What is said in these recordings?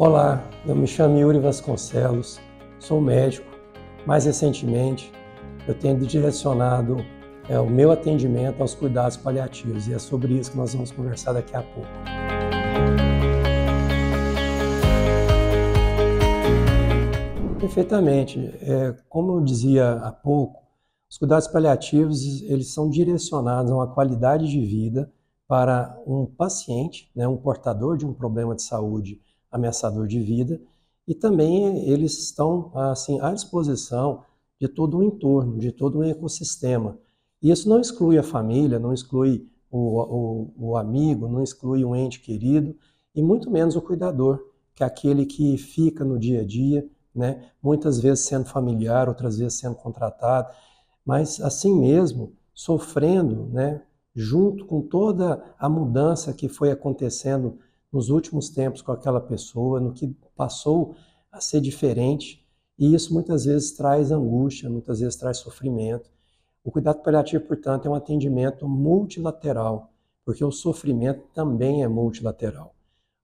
Olá, eu me chamo Yuri Vasconcelos, sou médico. Mais recentemente, eu tenho direcionado é, o meu atendimento aos cuidados paliativos e é sobre isso que nós vamos conversar daqui a pouco. Perfeitamente. É, como eu dizia há pouco, os cuidados paliativos eles são direcionados a uma qualidade de vida para um paciente, né, um portador de um problema de saúde ameaçador de vida, e também eles estão assim à disposição de todo o entorno, de todo o ecossistema. E isso não exclui a família, não exclui o, o, o amigo, não exclui um ente querido, e muito menos o cuidador, que é aquele que fica no dia a dia, né, muitas vezes sendo familiar, outras vezes sendo contratado mas assim mesmo, sofrendo, né, junto com toda a mudança que foi acontecendo nos últimos tempos com aquela pessoa, no que passou a ser diferente, e isso muitas vezes traz angústia, muitas vezes traz sofrimento. O cuidado paliativo, portanto, é um atendimento multilateral, porque o sofrimento também é multilateral.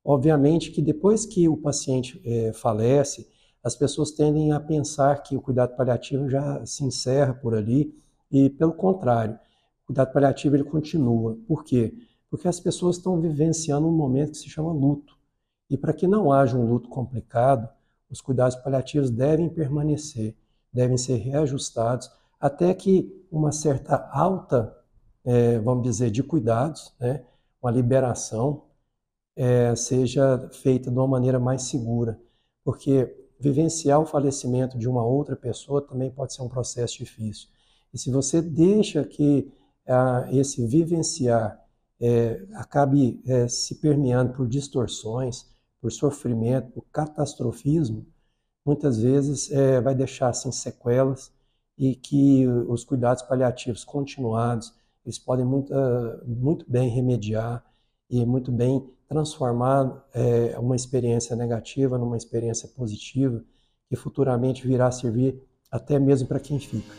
Obviamente que depois que o paciente é, falece, as pessoas tendem a pensar que o cuidado paliativo já se encerra por ali e, pelo contrário, o cuidado paliativo ele continua. Por quê? Porque as pessoas estão vivenciando um momento que se chama luto. E para que não haja um luto complicado, os cuidados paliativos devem permanecer, devem ser reajustados até que uma certa alta, é, vamos dizer, de cuidados, né, uma liberação, é, seja feita de uma maneira mais segura. Porque vivenciar o falecimento de uma outra pessoa também pode ser um processo difícil. E se você deixa que ah, esse vivenciar é, acabe é, se permeando por distorções, por sofrimento, por catastrofismo, muitas vezes é, vai deixar assim, sequelas e que os cuidados paliativos continuados, eles podem muito, muito bem remediar e muito bem transformar é, uma experiência negativa numa experiência positiva, que futuramente virá servir até mesmo para quem fica.